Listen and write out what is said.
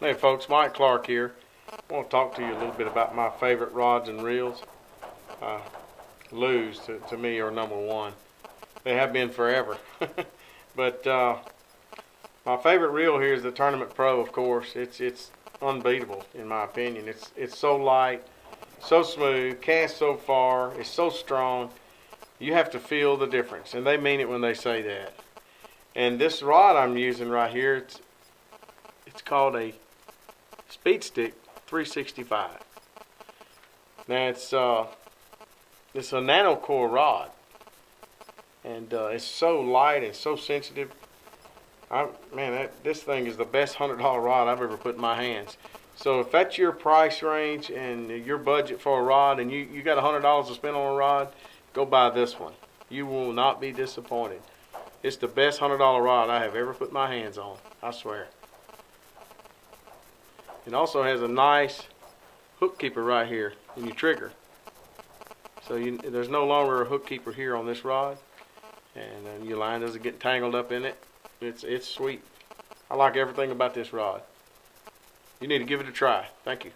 Hey folks, Mike Clark here. I want to talk to you a little bit about my favorite rods and reels. Uh, to, to, me are number one. They have been forever. but uh, my favorite reel here is the Tournament Pro, of course. It's it's unbeatable in my opinion. It's it's so light so smooth, cast so far, it's so strong. You have to feel the difference, and they mean it when they say that. And this rod I'm using right here, it's it's called a Speed Stick 365. Now it's uh, it's a nano core rod, and uh, it's so light and so sensitive. I man, that, this thing is the best hundred dollar rod I've ever put in my hands. So if that's your price range and your budget for a rod, and you you got a hundred dollars to spend on a rod, go buy this one. You will not be disappointed. It's the best hundred dollar rod I have ever put my hands on. I swear. It also has a nice hook keeper right here in your trigger. So you, there's no longer a hook keeper here on this rod, and uh, your line doesn't get tangled up in it. It's it's sweet. I like everything about this rod. You need to give it a try. Thank you.